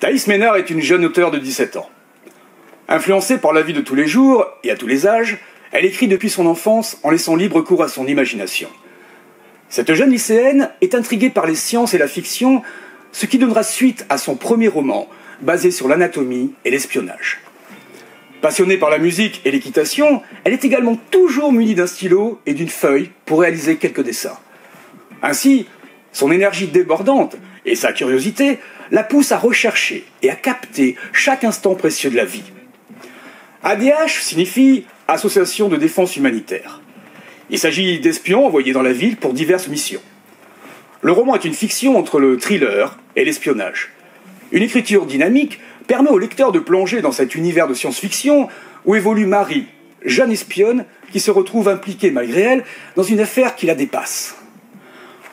Thaïs Ménard est une jeune auteure de 17 ans. Influencée par la vie de tous les jours et à tous les âges, elle écrit depuis son enfance en laissant libre cours à son imagination. Cette jeune lycéenne est intriguée par les sciences et la fiction, ce qui donnera suite à son premier roman, basé sur l'anatomie et l'espionnage. Passionnée par la musique et l'équitation, elle est également toujours munie d'un stylo et d'une feuille pour réaliser quelques dessins. Ainsi, son énergie débordante et sa curiosité la poussent à rechercher et à capter chaque instant précieux de la vie. ADH signifie Association de défense humanitaire. Il s'agit d'espions envoyés dans la ville pour diverses missions. Le roman est une fiction entre le thriller et l'espionnage. Une écriture dynamique permet au lecteur de plonger dans cet univers de science-fiction où évolue Marie, jeune espionne qui se retrouve impliquée malgré elle dans une affaire qui la dépasse.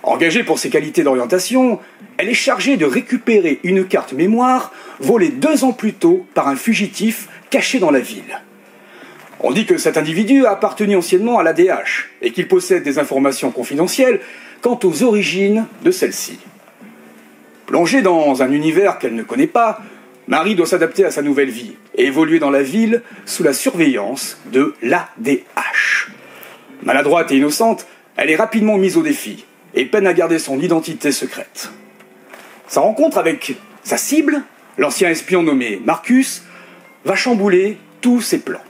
Engagée pour ses qualités d'orientation, elle est chargée de récupérer une carte mémoire volée deux ans plus tôt par un fugitif caché dans la ville. On dit que cet individu a appartenu anciennement à l'ADH et qu'il possède des informations confidentielles quant aux origines de celle-ci. Plongée dans un univers qu'elle ne connaît pas, Marie doit s'adapter à sa nouvelle vie et évoluer dans la ville sous la surveillance de l'ADH. Maladroite et innocente, elle est rapidement mise au défi et peine à garder son identité secrète. Sa rencontre avec sa cible, l'ancien espion nommé Marcus, va chambouler tous ses plans.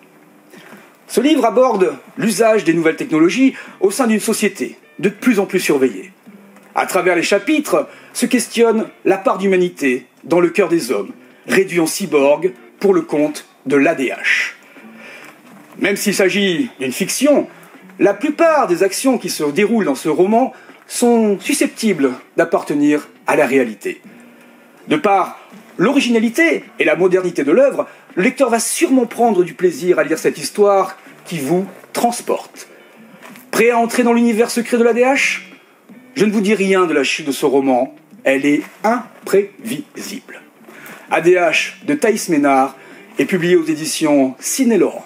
Ce livre aborde l'usage des nouvelles technologies au sein d'une société de plus en plus surveillée. À travers les chapitres se questionne la part d'humanité dans le cœur des hommes réduit en cyborg pour le compte de l'ADH. Même s'il s'agit d'une fiction, la plupart des actions qui se déroulent dans ce roman sont susceptibles d'appartenir à la réalité. De par l'originalité et la modernité de l'œuvre, le lecteur va sûrement prendre du plaisir à lire cette histoire qui vous transporte. Prêt à entrer dans l'univers secret de l'ADH Je ne vous dis rien de la chute de ce roman, elle est imprévisible. ADH de Thaïs Ménard est publié aux éditions Ciné Laurent.